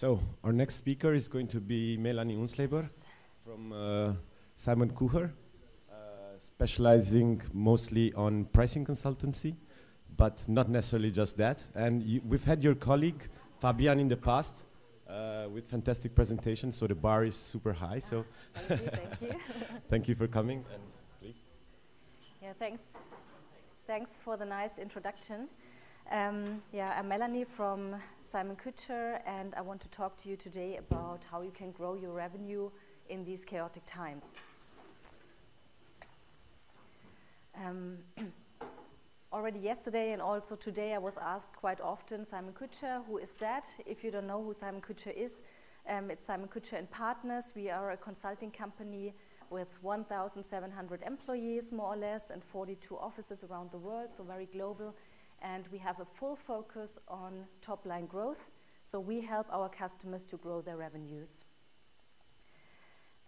So our next speaker is going to be Melanie Unsleber Yes. from uh, Simon Kucher, uh, specializing mostly on pricing consultancy, but not necessarily just that. And you, we've had your colleague Fabian in the past uh, with fantastic presentations, so the bar is super high. So Thank you, thank you. thank you for coming, and please. yeah, thanks. Thanks for the nice introduction. Um, yeah, I'm Melanie from Simon Kucher, and I want to talk to you today about how you can grow your revenue in these chaotic times. Um, already yesterday and also today, I was asked quite often, Simon Kucher, who is that? If you don't know who Simon Kucher is, um, it's Simon Kucher and Partners. We are a consulting company with 1,700 employees, more or less, and 42 offices around the world, so very global. And we have a full focus on top line growth. So we help our customers to grow their revenues.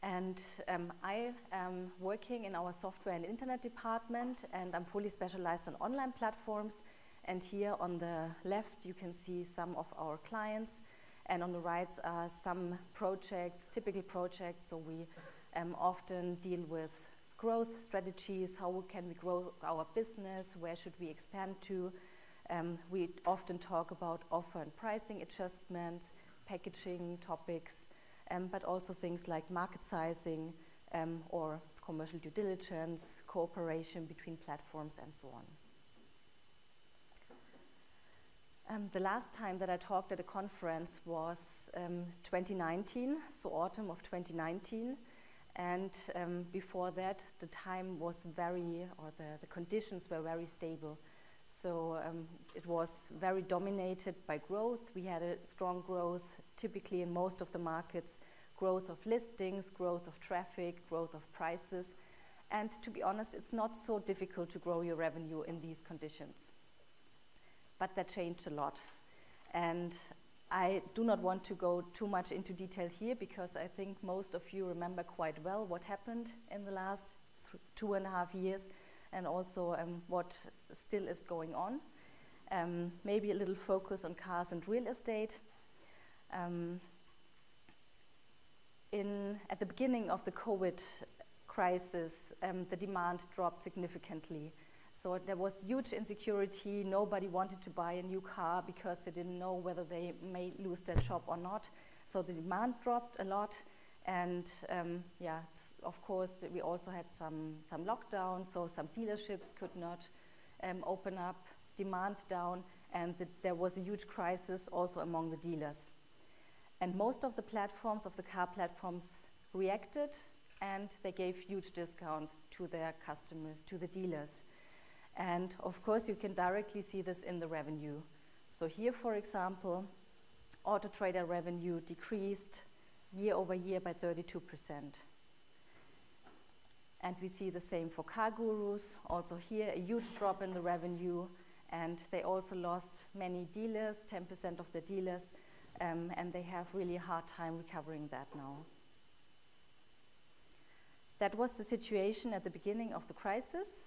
And um, I am working in our software and internet department, and I'm fully specialized on online platforms. And here on the left, you can see some of our clients, and on the right are some projects, typical projects. So we um, often deal with growth strategies. How can we grow our business? Where should we expand to? Um, we often talk about offer and pricing adjustments, packaging topics, um, but also things like market sizing um, or commercial due diligence, cooperation between platforms, and so on. Um, the last time that I talked at a conference was um, 2019, so autumn of 2019. And um, before that, the time was very, or the, the conditions were very stable. So um, it was very dominated by growth. We had a strong growth, typically in most of the markets, growth of listings, growth of traffic, growth of prices. And to be honest, it's not so difficult to grow your revenue in these conditions. But that changed a lot. And I do not want to go too much into detail here because I think most of you remember quite well what happened in the last two and a half years and also um, what still is going on. Um, maybe a little focus on cars and real estate. Um, in, at the beginning of the COVID crisis, um, the demand dropped significantly. So there was huge insecurity. Nobody wanted to buy a new car because they didn't know whether they may lose their job or not. So the demand dropped a lot. And um, yeah, of course, we also had some, some lockdowns, so some dealerships could not um, open up, demand down, and the, there was a huge crisis also among the dealers. And most of the platforms, of the car platforms, reacted and they gave huge discounts to their customers, to the dealers. And of course, you can directly see this in the revenue. So here, for example, Auto Trader revenue decreased year over year by 32%. And we see the same for CarGurus. Also here, a huge drop in the revenue. And they also lost many dealers, 10% of the dealers, um, and they have really hard time recovering that now. That was the situation at the beginning of the crisis.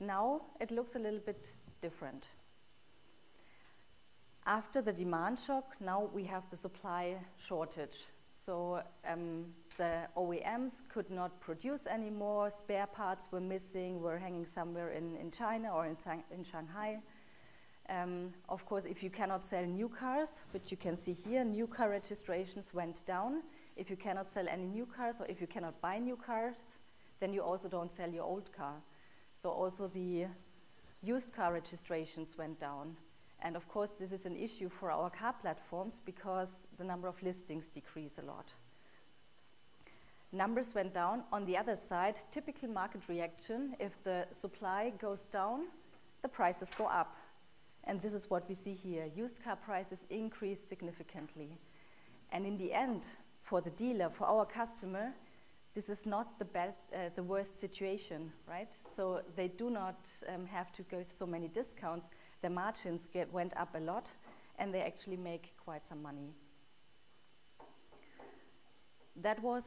Now it looks a little bit different. After the demand shock, now we have the supply shortage. So um, the OEMs could not produce anymore, spare parts were missing, were hanging somewhere in, in China or in, in Shanghai. Um, of course, if you cannot sell new cars, which you can see here, new car registrations went down. If you cannot sell any new cars or if you cannot buy new cars, then you also don't sell your old car. So also the used car registrations went down. And of course, this is an issue for our car platforms because the number of listings decrease a lot. Numbers went down. On the other side, typical market reaction, if the supply goes down, the prices go up. And this is what we see here. Used car prices increase significantly. And in the end, for the dealer, for our customer, this is not the, best, uh, the worst situation, right? So they do not um, have to give so many discounts. Their margins get, went up a lot, and they actually make quite some money. That was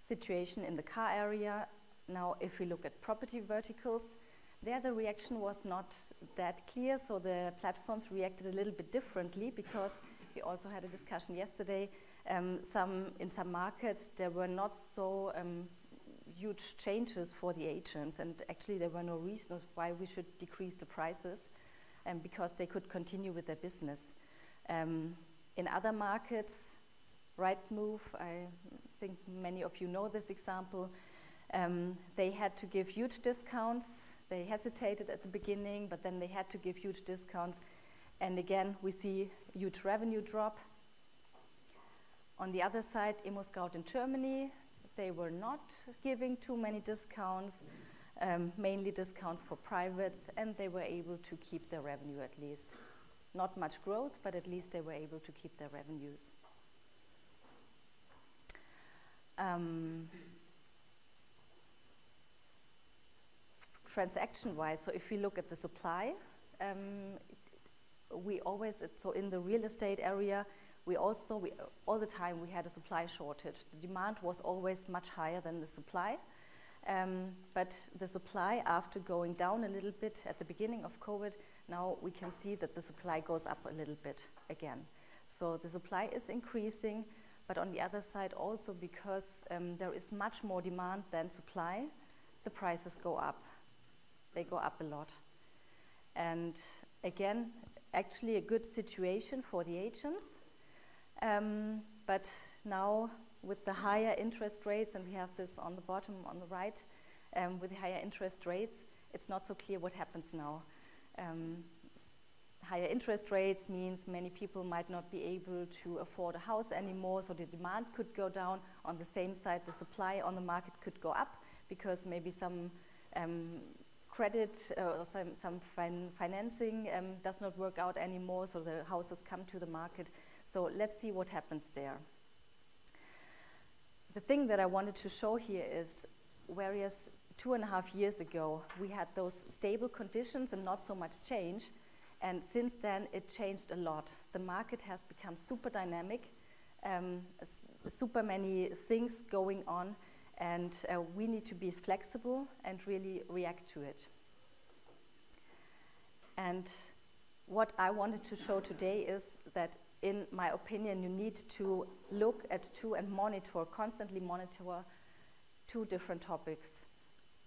situation in the car area. Now, if we look at property verticals, there the reaction was not that clear, so the platforms reacted a little bit differently because we also had a discussion yesterday. Um, some in some markets there were not so um, huge changes for the agents, and actually there were no reasons why we should decrease the prices, um, because they could continue with their business. Um, in other markets, Rightmove, I think many of you know this example. Um, they had to give huge discounts. They hesitated at the beginning, but then they had to give huge discounts. And again, we see huge revenue drop. On the other side, ImmoScout in Germany, they were not giving too many discounts, um, mainly discounts for privates, and they were able to keep their revenue at least. Not much growth, but at least they were able to keep their revenues. Um, transaction-wise, so if we look at the supply, um, we always, so in the real estate area, we also, we, all the time we had a supply shortage. The demand was always much higher than the supply. Um, but the supply, after going down a little bit at the beginning of COVID, now we can see that the supply goes up a little bit again. So the supply is increasing, but on the other side also because um, there is much more demand than supply, the prices go up. They go up a lot. And again, actually a good situation for the agents. Um, but now with the higher interest rates, and we have this on the bottom on the right, um, with the higher interest rates, it's not so clear what happens now. Um, higher interest rates means many people might not be able to afford a house anymore, so the demand could go down. On the same side, the supply on the market could go up because maybe some um, credit uh, or some, some fin financing um, does not work out anymore, so the houses come to the market. So let's see what happens there. The thing that I wanted to show here is whereas two and a half years ago we had those stable conditions and not so much change, and since then it changed a lot. The market has become super dynamic, um, super many things going on, and uh, we need to be flexible and really react to it. And what I wanted to show today is that, in my opinion, you need to look at two and monitor, constantly monitor two different topics.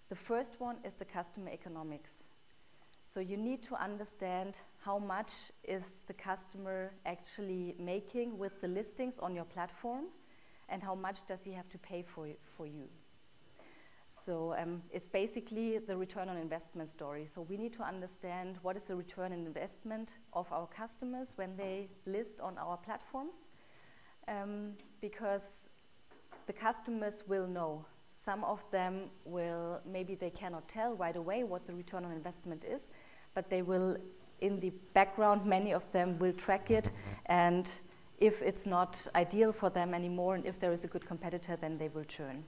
The first one is the customer economics. So you need to understand how much is the customer actually making with the listings on your platform and how much does he have to pay for, for you. So um, it's basically the return on investment story. So we need to understand what is the return on investment of our customers when they list on our platforms, um, because the customers will know. Some of them will, maybe they cannot tell right away what the return on investment is, but they will, in the background, many of them will track it and if it's not ideal for them anymore and if there is a good competitor, then they will churn.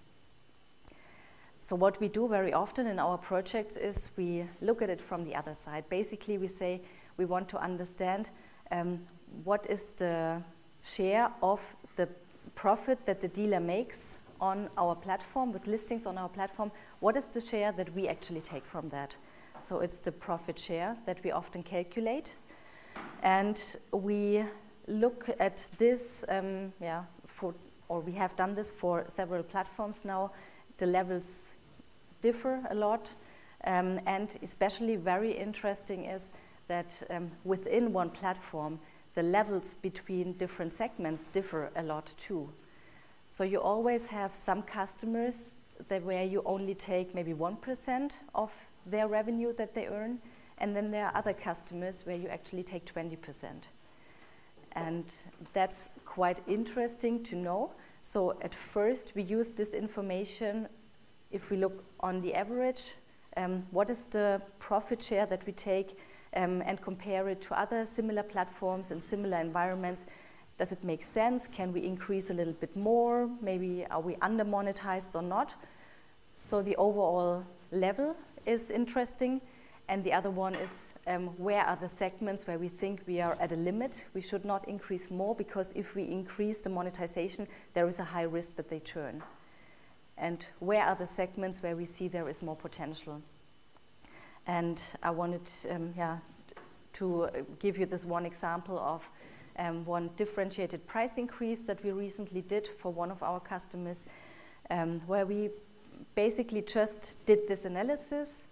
So what we do very often in our projects is we look at it from the other side. Basically, we say we want to understand um, what is the share of the profit that the dealer makes on our platform, with listings on our platform, what is the share that we actually take from that? So it's the profit share that we often calculate. And we look at this, um, yeah, for, or we have done this for several platforms now. The levels differ a lot, um, and especially very interesting is that um, within one platform, the levels between different segments differ a lot too. So you always have some customers that where you only take maybe 1% of their revenue that they earn, and then there are other customers where you actually take 20%. And that's quite interesting to know. So at first we use this information, if we look on the average, um, what is the profit share that we take um, and compare it to other similar platforms and similar environments. Does it make sense? Can we increase a little bit more? Maybe are we under monetized or not? So the overall level is interesting. And the other one is um, where are the segments where we think we are at a limit? We should not increase more because if we increase the monetization, there is a high risk that they churn. And where are the segments where we see there is more potential? And I wanted um, yeah, to give you this one example of um, one differentiated price increase that we recently did for one of our customers, um, where we basically just did this analysis.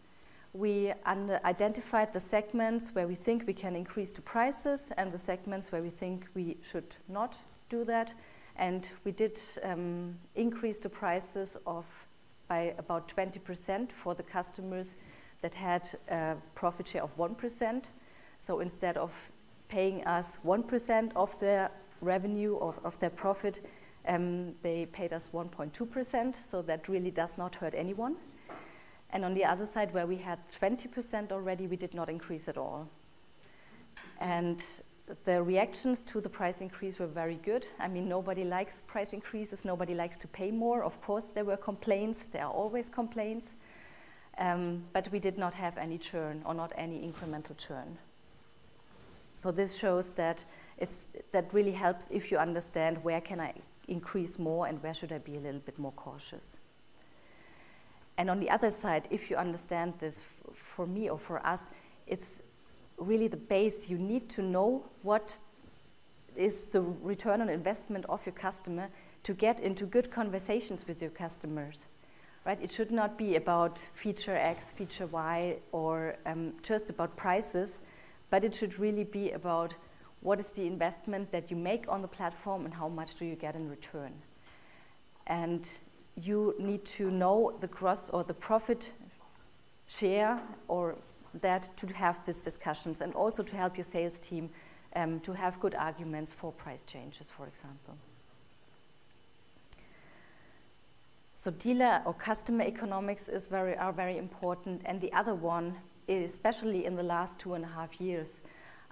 We identified the segments where we think we can increase the prices and the segments where we think we should not do that. And we did um, increase the prices of by about 20% for the customers that had a profit share of 1%. So instead of paying us 1% of their revenue or of their profit, um, they paid us 1.2%, so that really does not hurt anyone. And on the other side, where we had 20% already, we did not increase at all. And the reactions to the price increase were very good. I mean, nobody likes price increases, nobody likes to pay more. Of course, there were complaints, there are always complaints. Um, but we did not have any churn or not any incremental churn. So this shows that it's, that really helps if you understand where can I increase more and where should I be a little bit more cautious. And on the other side, if you understand this for me or for us, it's really the base. You need to know what is the return on investment of your customer to get into good conversations with your customers. Right? It should not be about feature X, feature Y, or um, just about prices, but it should really be about what is the investment that you make on the platform and how much do you get in return. And you need to know the gross or the profit share or that to have these discussions and also to help your sales team um, to have good arguments for price changes, for example. So dealer or customer economics is very, are very important. And the other one, especially in the last two and a half years,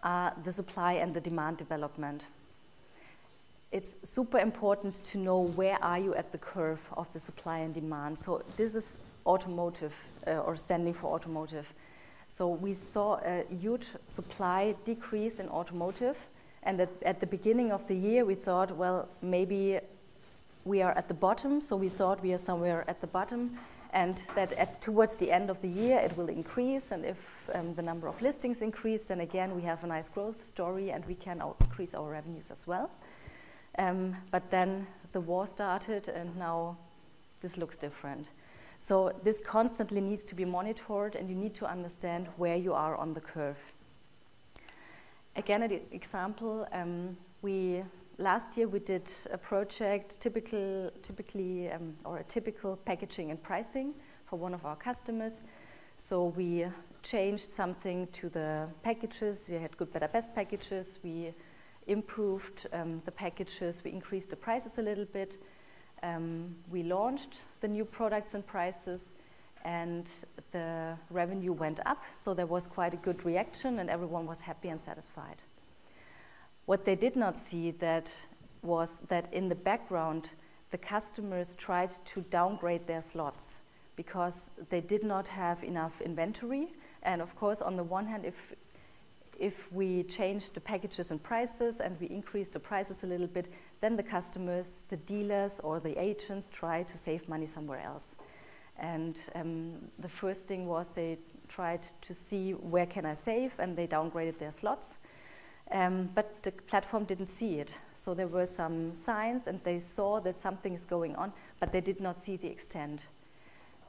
are the supply and the demand development. It's super important to know where are you at the curve of the supply and demand. So this is automotive uh, or standing for automotive. So we saw a huge supply decrease in automotive. And at, at, the beginning of the year, we thought, well, maybe we are at the bottom. So we thought we are somewhere at the bottom. And that at, towards the end of the year, it will increase. And if um, the number of listings increase, then again, we have a nice growth story and we can increase our revenues as well. Um, but then the war started, and now this looks different. So this constantly needs to be monitored and you need to understand where you are on the curve. Again, an example, um, we last year we did a project typical, typically um, or a typical packaging and pricing for one of our customers. So we changed something to the packages. We had good, better, best packages. We improved um, the packages. We increased the prices a little bit. Um, we launched the new products and prices and the revenue went up, so there was quite a good reaction and everyone was happy and satisfied. What they did not see that was that in the background, the customers tried to downgrade their slots because they did not have enough inventory. And of course, on the one hand, if if we change the packages and prices and we increase the prices a little bit, then the customers, the dealers or the agents try to save money somewhere else. And um, the first thing was they tried to see where can I save and they downgraded their slots. Um, but the platform didn't see it. So there were some signs and they saw that something is going on, but they did not see the extent.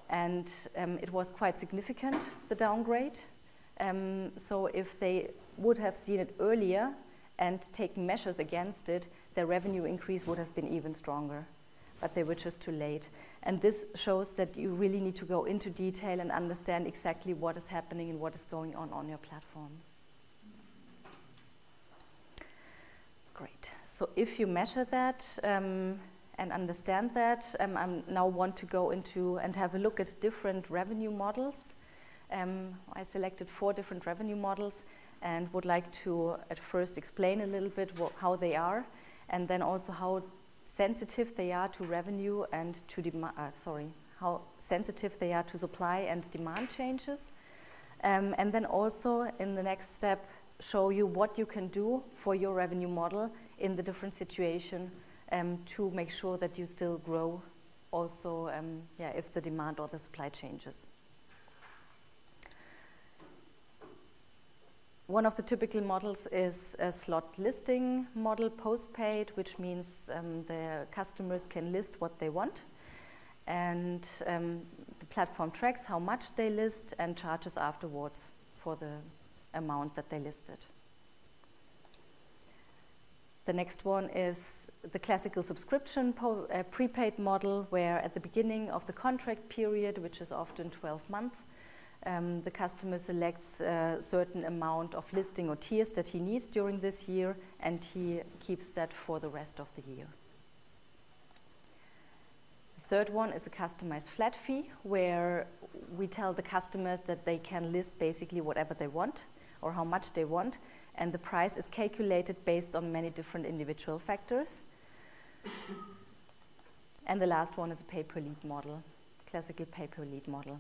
And um, it was quite significant, the downgrade. Um, so if they would have seen it earlier and taken measures against it, their revenue increase would have been even stronger. But they were just too late. And this shows that you really need to go into detail and understand exactly what is happening and what is going on on your platform. Great. So if you measure that um, and understand that, um, I now want to go into and have a look at different revenue models um, I selected four different revenue models and would like to at first explain a little bit how they are and then also how sensitive they are to revenue and to demand, uh, sorry, how sensitive they are to supply and demand changes. Um, and then also in the next step, show you what you can do for your revenue model in the different situation um, to make sure that you still grow also um, yeah, if the demand or the supply changes. One of the typical models is a slot listing model, postpaid, which means um, the customers can list what they want. And um, the platform tracks how much they list and charges afterwards for the amount that they listed. The next one is the classical subscription uh, prepaid model, where at the beginning of the contract period, which is often 12 months, um, the customer selects a certain amount of listing or tiers that he needs during this year, and he keeps that for the rest of the year. The third one is a customized flat fee, where we tell the customers that they can list basically whatever they want or how much they want, and the price is calculated based on many different individual factors. and the last one is a pay per lead model, classical pay per lead model.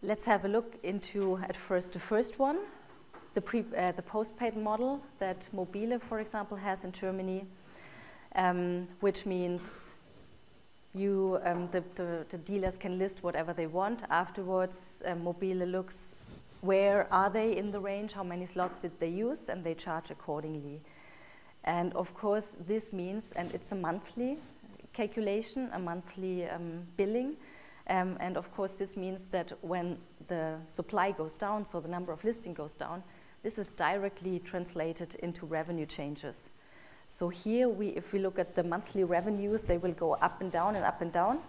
Let's have a look into at first the first one, the, pre, uh, the postpaid model that Mobile, for example, has in Germany, um, which means you, um, the, the, the, dealers can list whatever they want. Afterwards, uh, Mobile looks where are they in the range, how many slots did they use, and they charge accordingly. And of course, this means, and it's a monthly calculation, a monthly um, billing. Um, and of course, this means that when the supply goes down, so the number of listing goes down, this is directly translated into revenue changes. So here, we, if we look at the monthly revenues, they will go up and down and up and down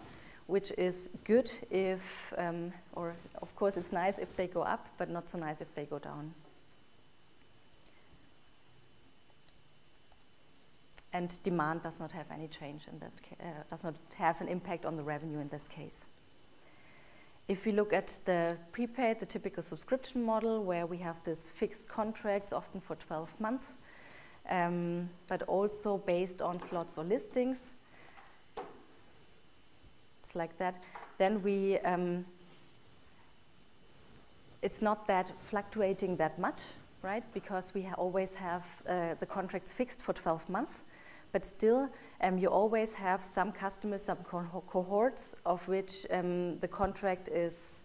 which is good if, um, or of course it's nice if they go up, but not so nice if they go down. And demand does not have any change in that, uh, does not have an impact on the revenue in this case. If we look at the prepaid, the typical subscription model, where we have this fixed contracts, often for 12 months, um, but also based on slots or listings, it's like that, then we, um, it's not that fluctuating that much, right? Because we ha always have uh, the contracts fixed for 12 months, but still um, you always have some customers, some co cohorts of which um, the contract is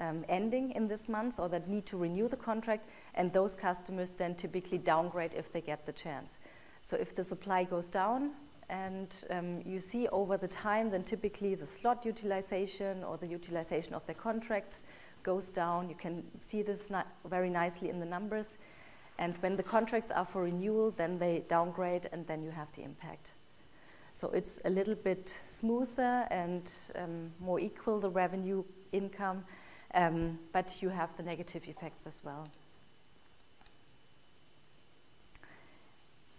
um, ending in this month or that need to renew the contract, and those customers then typically downgrade if they get the chance. So if the supply goes down, and um, you see over the time, then typically the slot utilization or the utilization of the contracts goes down. You can see this very nicely in the numbers. And when the contracts are for renewal, then they downgrade and then you have the impact. So it's a little bit smoother and um, more equal, the revenue income, um, but you have the negative effects as well.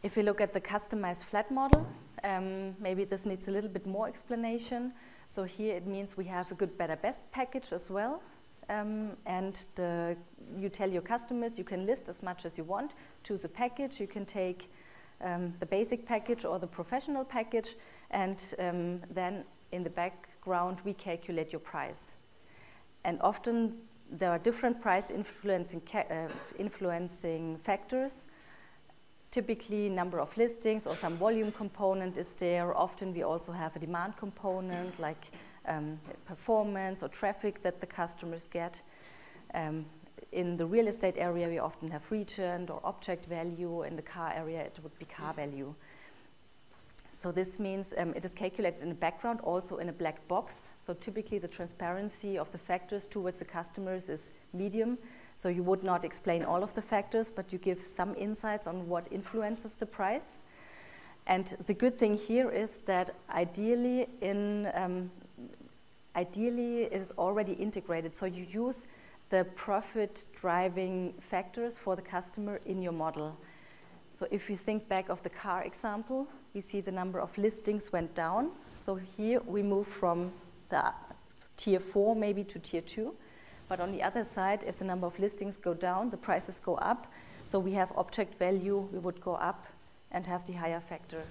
If we look at the customized flat model, um, maybe this needs a little bit more explanation. So here it means we have a good, better, best package as well. Um, and the, you tell your customers you can list as much as you want, choose a package, you can take um, the basic package or the professional package, and um, then in the background we calculate your price. And often there are different price influencing, uh, influencing factors typically number of listings or some volume component is there. Often we also have a demand component like um, performance or traffic that the customers get. Um, in the real estate area, we often have region or object value. In the car area, it would be car value. So this means um, it is calculated in the background, also in a black box. So typically the transparency of the factors towards the customers is medium. So you would not explain all of the factors, but you give some insights on what influences the price. And the good thing here is that ideally, in um, ideally it is already integrated. So you use the profit driving factors for the customer in your model. So if you think back of the car example, we see the number of listings went down. So here we move from the tier four maybe to tier two. But on the other side, if the number of listings go down, the prices go up. So we have object value, we would go up and have the higher factor.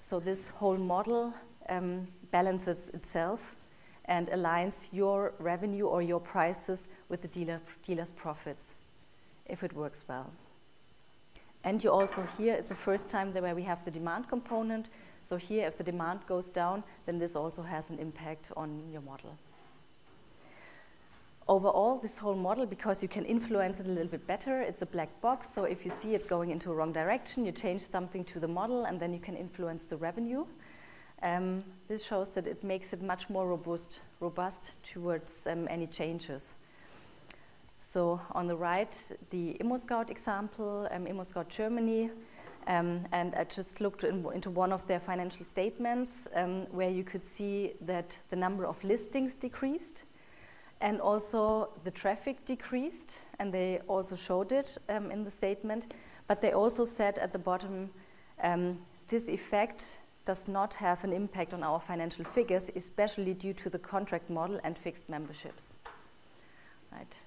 So this whole model um, balances itself and aligns your revenue or your prices with the dealer, dealer's profits, if it works well. And you also here, it's the first time where we have the demand component. So here, if the demand goes down, then this also has an impact on your model. overall, this whole model, because you can influence it a little bit better, it's a black box. So if you see it's going into a wrong direction, you change something to the model, and then you can influence the revenue. Um, this shows that it makes it much more robust, robust towards um, any changes. So on the right, the ImmoScout example, um, ImmoScout Germany, um, and I just looked in, into one of their financial statements um, where you could see that the number of listings decreased and also the traffic decreased, and they also showed it um, in the statement. But they also said at the bottom, um, this effect does not have an impact on our financial figures, especially due to the contract model and fixed memberships. Right.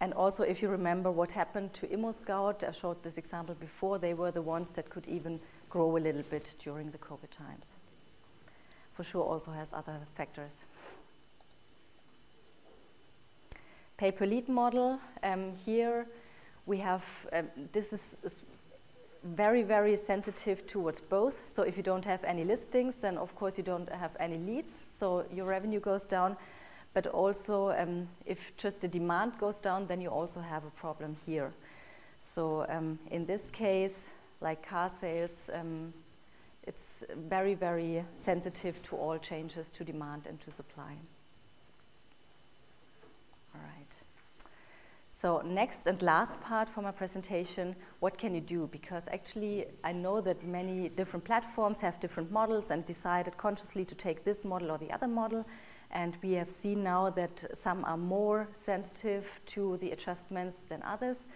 And also, if you remember what happened to ImmoScout, I showed this example before, they were the ones that could even grow a little bit during the COVID times for sure also has other factors. Pay per lead model, um, here we have, um, this is, is very, very sensitive towards both. So if you don't have any listings, then of course you don't have any leads, so your revenue goes down. But also, um, if just the demand goes down, then you also have a problem here. So um, in this case, like car sales, um, it's very, very sensitive to all changes to demand and to supply. All right. So next and last part for my presentation, what can you do? Because actually I know that many different platforms have different models and decided consciously to take this model or the other model. And we have seen now that some are more sensitive to the adjustments than others.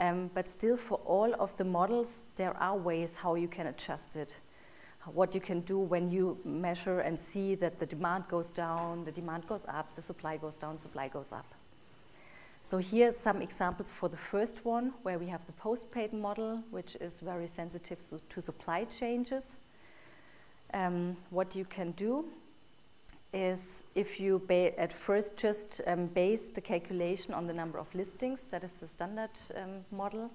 Um, but still for all of the models, there are ways how you can adjust it what you can do when you measure and see that the demand goes down, the demand goes up, the supply goes down, supply goes up. So here are some examples for the first one, where we have the postpaid model, which is very sensitive to, supply changes. Um, what you can do is if you at first just um, base the calculation on the number of listings, that is the standard um, model,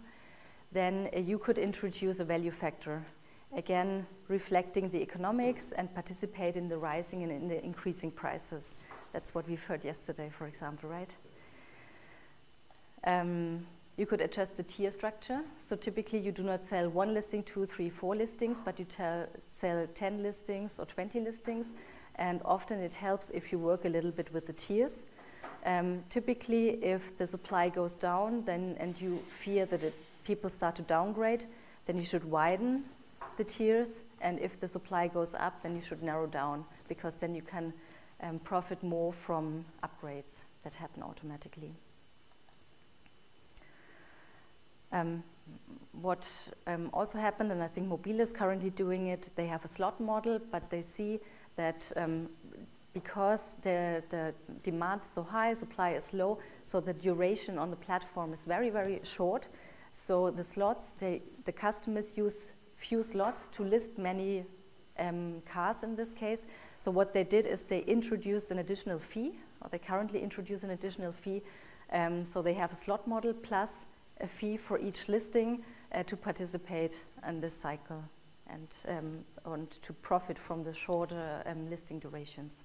then uh, you could introduce a value factor again reflecting the economics and participate in the rising and in the increasing prices. That's what we've heard yesterday, for example, right? Um, you could adjust the tier structure. So typically you do not sell one listing, two, three, four listings, but you tell, sell 10 listings or 20 listings. And often it helps if you work a little bit with the tiers. Um, typically, if the supply goes down then, and you fear that it, people start to downgrade, then you should widen the tiers, and if the supply goes up, then you should narrow down because then you can um, profit more from upgrades that happen automatically. Um, what um, also happened, and I think Mobile is currently doing it, they have a slot model, but they see that um, because the, the demand is so high, supply is low, so the duration on the platform is very, very short. So the slots, they, the customers use few slots to list many um, cars in this case. So what they did is they introduced an additional fee, or they currently introduce an additional fee. Um, so they have a slot model plus a fee for each listing uh, to participate in this cycle and, um, and to profit from the shorter um, listing durations.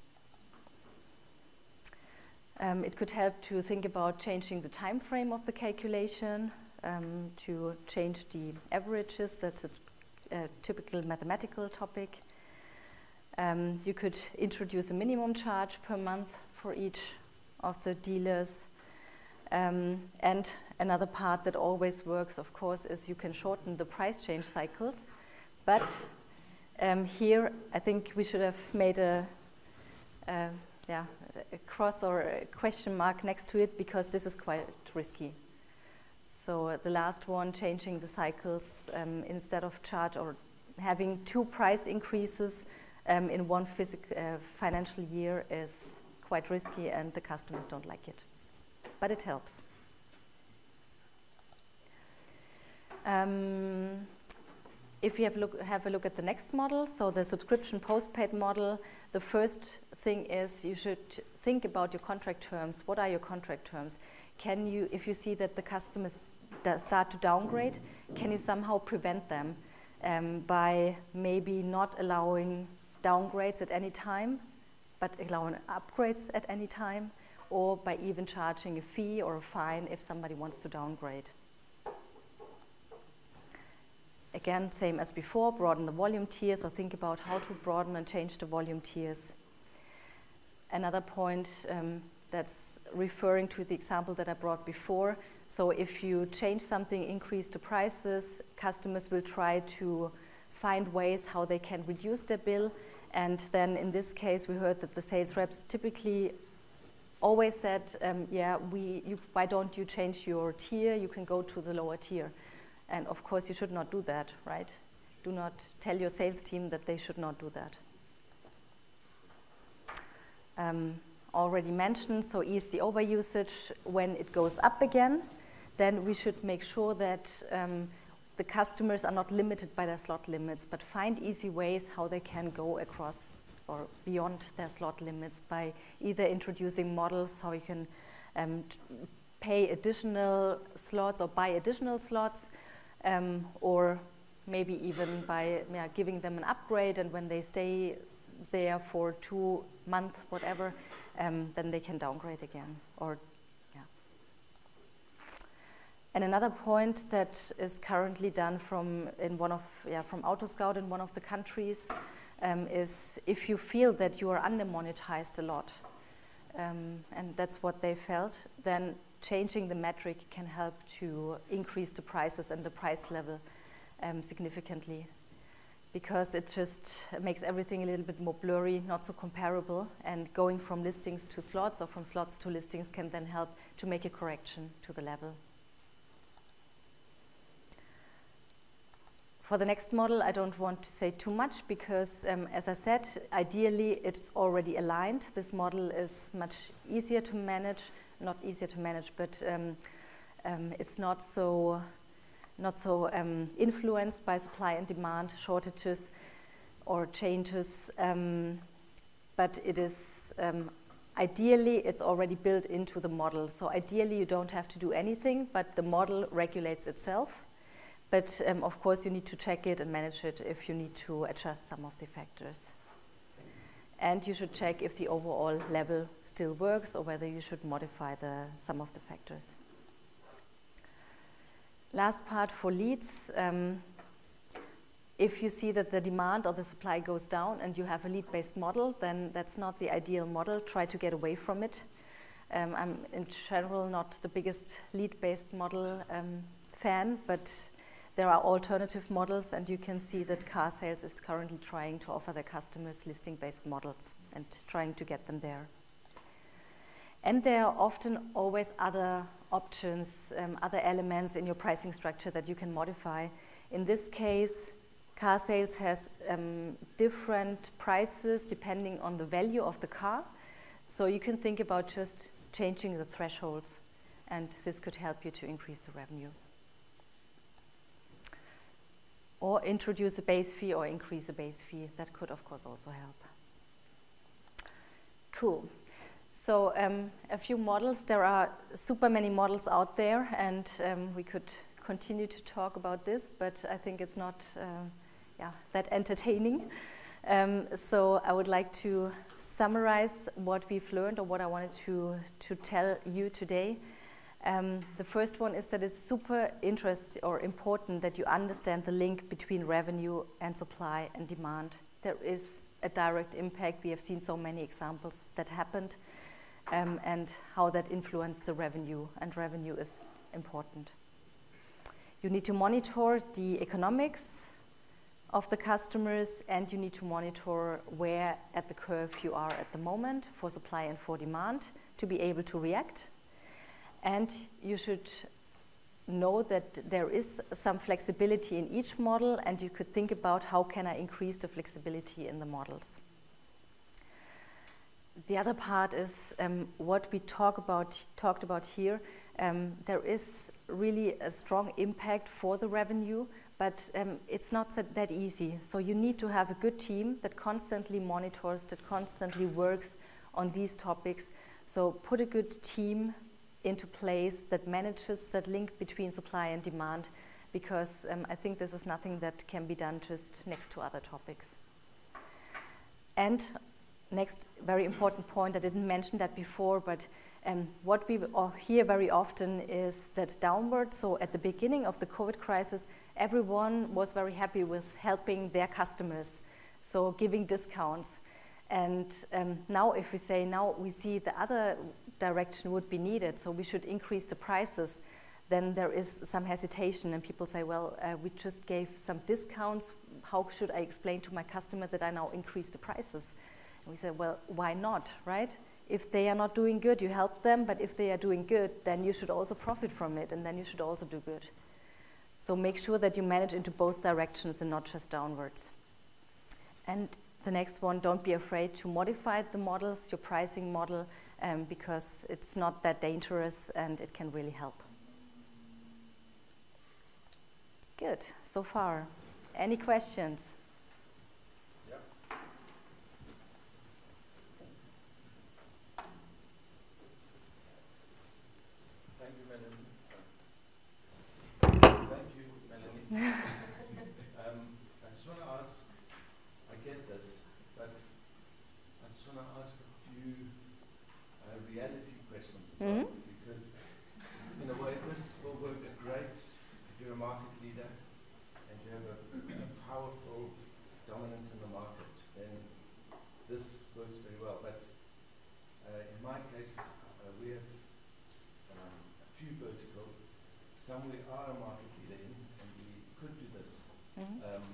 Um, it could help to think about changing the time frame of the calculation, um, to change the averages. That's a a typical mathematical topic. Um, you could introduce a minimum charge per month for each of the dealers. Um, and another part that always works, of course, is you can shorten the price change cycles. But um, here, I think we should have made a, yeah, a cross or a question mark next to it because this is quite risky. So the last one, changing the cycles um, instead of charge or having two price increases um, in one uh, financial year is quite risky and the customers don't like it. But it helps. Um, if you have, look, have, a look at the next model, so the subscription postpaid model, the first thing is you should think about your contract terms. What are your contract terms? Can you, if you see that the customers start to downgrade, can you somehow prevent them um, by maybe not allowing downgrades at any time but allowing upgrades at any time, or by even charging a fee or a fine if somebody wants to downgrade. Again, same as before, broaden the volume tiers or think about how to broaden and change the volume tiers. Another point um, that's referring to the example that I brought before. So if you change something, increase the prices, customers will try to find ways how they can reduce their bill. And then in this case, we heard that the sales reps typically always said, um, yeah, we, you, why don't you change your tier? You can go to the lower tier. And of course, you should not do that, right? Do not tell your sales team that they should not do that. Um, already mentioned, so ease the overusage when it goes up again, then we should make sure that um, the customers are not limited by their slot limits, but find easy ways how they can go across or beyond their slot limits by either introducing models how you can um, pay additional slots or buy additional slots, um, or maybe even by yeah, giving them an upgrade, and when they stay there for two months, whatever, um, then they can downgrade again or and another point that is currently done from in one of yeah, from AutoScout in one of the countries um, is if you feel that you are under monetized a lot, um, and that's what they felt, then changing the metric can help to increase the prices and the price level um, significantly because it just makes everything a little bit more blurry, not so comparable, and going from listings to slots or from slots to listings can then help to make a correction to the level. For the next model, I don't want to say too much because, um, as I said, ideally it's already aligned. This model is much easier to manage, not easier to manage, but um, um, it's not so, not so um, influenced by supply and demand shortages or changes, um, but it is um, ideally it's already built into the model. So ideally you don't have to do anything, but the model regulates itself. But um, of course, you need to check it and manage it if you need to adjust some of the factors. And you should check if the overall level still works or whether you should modify the, some of the factors. Last part for leads. Um, if you see that the demand or the supply goes down and you have a lead-based model, then that's not the ideal model. Try to get away from it. Um, I'm in general not the biggest lead-based model um, fan, but there are alternative models, and you can see that Carsales is currently trying to offer their customers listing-based models and trying to get them there. And there are often always other options, um, other elements in your pricing structure that you can modify. In this case, Carsales has um, different prices depending on the value of the car. So you can think about just changing the thresholds, and this could help you to increase the revenue or introduce a base fee or increase a base fee. That could, of course, also help. Cool. So um, a few models. There are super many models out there, and um, we could continue to talk about this, but I think it's not uh, yeah, that entertaining. Um, so I would like to summarize what we've learned or what I wanted to, to tell you today. Um, the first one is that it's super interesting or important that you understand the link between revenue and supply and demand. There is a direct impact. We have seen so many examples that happened um, and how that influenced the revenue, and revenue is important. You need to monitor the economics of the customers and you need to monitor where at the curve you are at the moment for supply and for demand to be able to react and you should know that there is some flexibility in each model and you could think about how can I increase the flexibility in the models. The other part is um, what we talk about, talked about here. Um, there is really a strong impact for the revenue, but um, it's not that easy. So you need to have a good team that constantly monitors, that constantly works on these topics. So put a good team into place that manages that link between supply and demand because um, I think this is nothing that can be done just next to other topics. And next very important point, I didn't mention that before, but um, what we hear very often is that downward, so at the beginning of the COVID crisis, everyone was very happy with helping their customers, so giving discounts. And um, now if we say now we see the other direction would be needed, so we should increase the prices, then there is some hesitation and people say, well, uh, we just gave some discounts. How should I explain to my customer that I now increase the prices? And we say, well, why not, right? If they are not doing good, you help them, but if they are doing good, then you should also profit from it, and then you should also do good. So make sure that you manage into both directions and not just downwards. And the next one, don't be afraid to modify the models, your pricing model, um, because it's not that dangerous and it can really help. Good, so far. Any questions? um, I just want to ask, I get this, but I just want to ask a few uh, reality questions as mm-hmm. well, because in a way this will work great if you're a market leader and you have a, a powerful dominance in the market, then this works very well. But uh, in my case, uh, we have um, a few verticals. Some we are a market Mm-hmm. Um,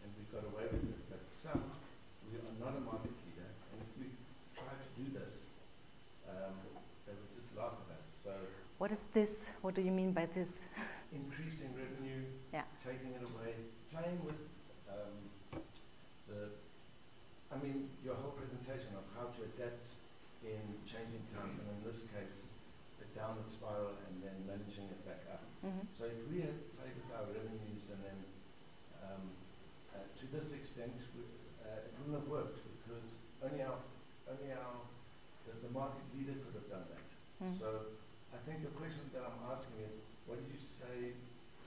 and we got away with it. But some, we are not a market leader, and if we try to do this, um, they would just laugh at us. So, what is this? What do you mean by this? Increasing revenue, yeah. taking it away, playing with um, the. I mean, your whole presentation of how to adapt in changing times, and in this case, the downward spiral and then managing it back up. Mm-hmm. So if we had played with our revenues and then um, uh, to this extent, uh, it wouldn't have worked because only our, only our, the, the market leader could have done that. Mm. So I think the question that I'm asking is, what do you say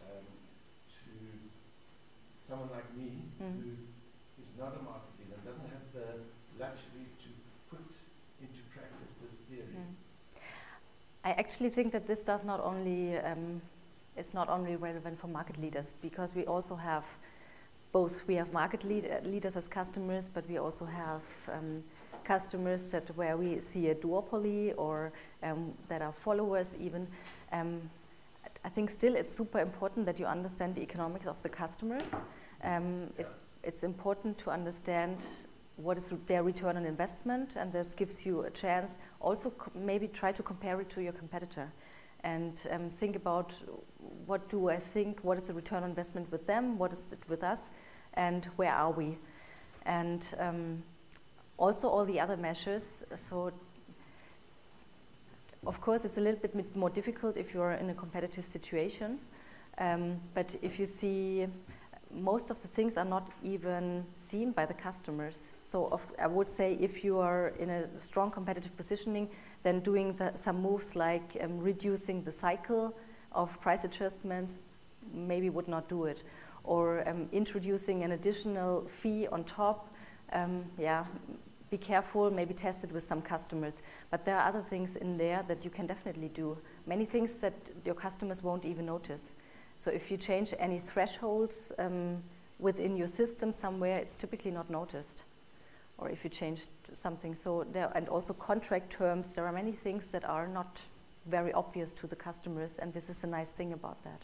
um, to someone like me mm. who is not a market leader and doesn't have the luxury to put into practice this theory? Mm. I actually think that this does not only um, it's not only relevant for market leaders because we also have both we have market lead, uh, leaders as customers, but we also have um, customers that where we see a duopoly or um, that are followers even. Um, I think still it's super important that you understand the economics of the customers. Um, it, it's important to understand what is their return on investment, and this gives you a chance. Also, maybe try to compare it to your competitor and um, think about what do I think, what is the return on investment with them, what is it with us, and where are we. And um, also all the other measures. So of course it's a little bit more difficult if you're in a competitive situation. Um, but if you see most of the things are not even seen by the customers. So I would say if you are in a strong competitive positioning, then doing the, some moves like um, reducing the cycle of price adjustments maybe would not do it. Or um, introducing an additional fee on top, um, yeah, be careful, maybe test it with some customers. But there are other things in there that you can definitely do. Many things that your customers won't even notice. So if you change any thresholds um, within your system somewhere, it's typically not noticed. Or if you change something. So there, and also contract terms, there are many things that are not very obvious to the customers, and this is a nice thing about that.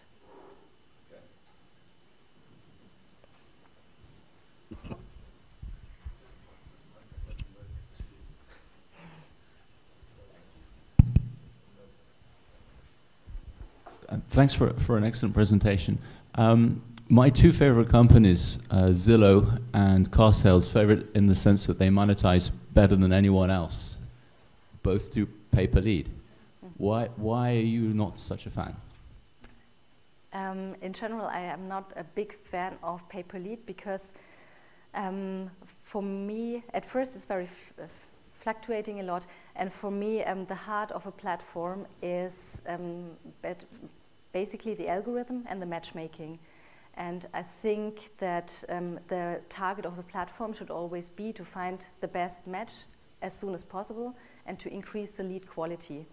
Thanks for, for an excellent presentation. Um, my two favorite companies, uh, Zillow and Carsales, favorite in the sense that they monetize better than anyone else. Both do pay per lead. Why, why are you not such a fan? Um, in general, I am not a big fan of pay per lead because um, for me, at first, it's very fluctuating a lot, and for me, um, the heart of a platform is um, basically the algorithm and the matchmaking. And I think that um, the target of the platform should always be to find the best match as soon as possible and to increase the lead quality.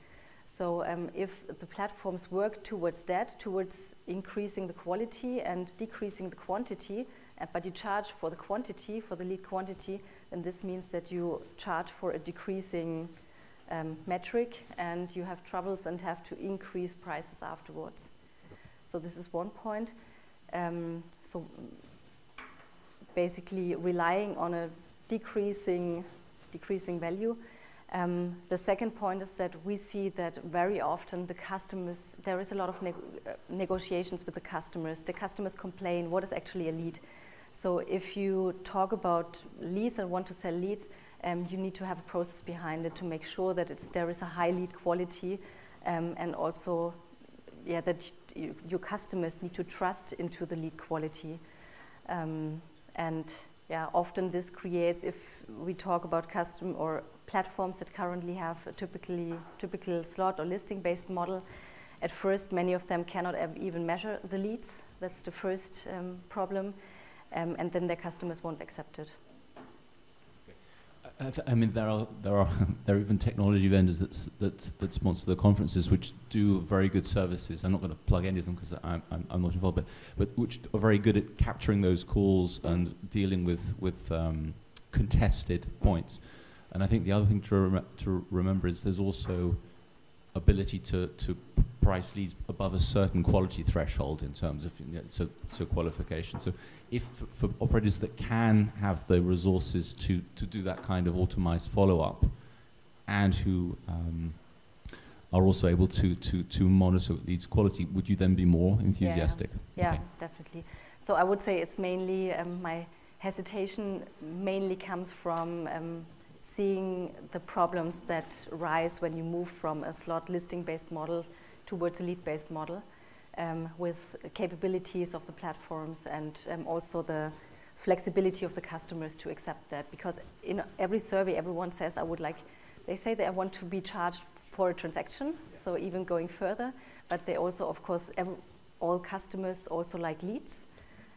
So um, if the platforms work towards that, towards increasing the quality and decreasing the quantity, uh, but you charge for the quantity, for the lead quantity, then this means that you charge for a decreasing um, metric and you have troubles and have to increase prices afterwards. So this is one point. Um, so basically relying on a decreasing, decreasing value. Um, the second point is that we see that very often the customers, there is a lot of neg uh, negotiations with the customers. The customers complain, what is actually a lead? So if you talk about leads and want to sell leads, um, you need to have a process behind it to make sure that there is a high lead quality um, and also yeah, that you, your customers need to trust into the lead quality. Um, and yeah, often this creates, if we talk about custom or platforms that currently have a typically typical slot or listing based model, at first many of them cannot even measure the leads. That's the first um, problem. Um, and then their customers won't accept it. I, mean, there are there are there are even technology vendors that that that sponsor the conferences, which do very good services. I'm not going to plug any of them because I'm, I'm, I'm not involved, but but which are very good at capturing those calls and dealing with with um, contested points. And I think the other thing to rem to remember is there's also ability to to price leads above a certain quality threshold in terms of you know, so, so qualification. So if for operators that can have the resources to, to do that kind of automized follow-up and who um, are also able to, to, to monitor leads quality, would you then be more enthusiastic? Yeah, yeah okay. definitely. So I would say it's mainly, um, my hesitation mainly comes from um, seeing the problems that rise when you move from a slot listing-based model towards a lead-based model um, with capabilities of the platforms and um, also the flexibility of the customers to accept that. Because in every survey, everyone says, I would like, they say they want to be charged for a transaction, yeah. so even going further, but they also, of course, all customers also like leads.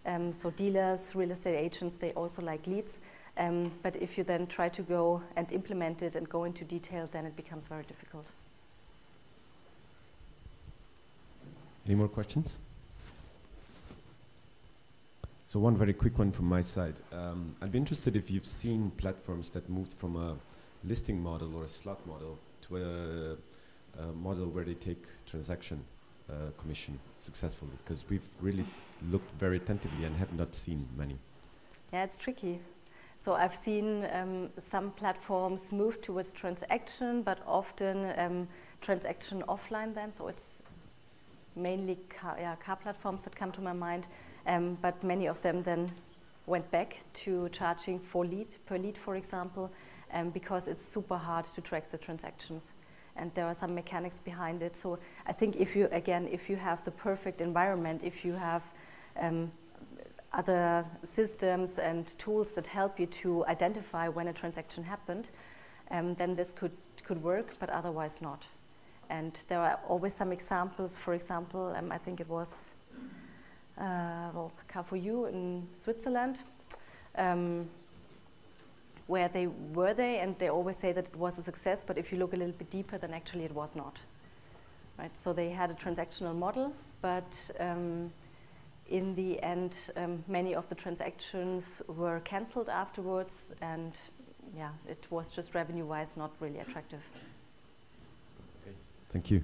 Um, so dealers, real estate agents, they also like leads. Um, but if you then try to go and implement it and go into detail, then it becomes very difficult. Any more questions? So one very quick one from my side. Um, I'd be interested if you've seen platforms that moved from a listing model or a slot model to a, a model where they take transaction uh, commission successfully, because we've really looked very attentively and have not seen many. Yeah, it's tricky. So I've seen um, some platforms move towards transaction, but often um, transaction offline then, so it's mainly car, yeah, car platforms that come to my mind, um, but many of them then went back to charging for lead, per lead, for example, um, because it's super hard to track the transactions. And there are some mechanics behind it. So I think if you, again, if you have the perfect environment, if you have um, other systems and tools that help you to identify when a transaction happened, um, then this could, could work, but otherwise not. And there are always some examples. For example, um, I think it was uh, well, Car4U in Switzerland, um, where they were they, and they always say that it was a success. But if you look a little bit deeper, then actually it was not. Right. So they had a transactional model, but um, in the end, um, many of the transactions were cancelled afterwards, and yeah, it was just revenue-wise not really attractive. Thank you.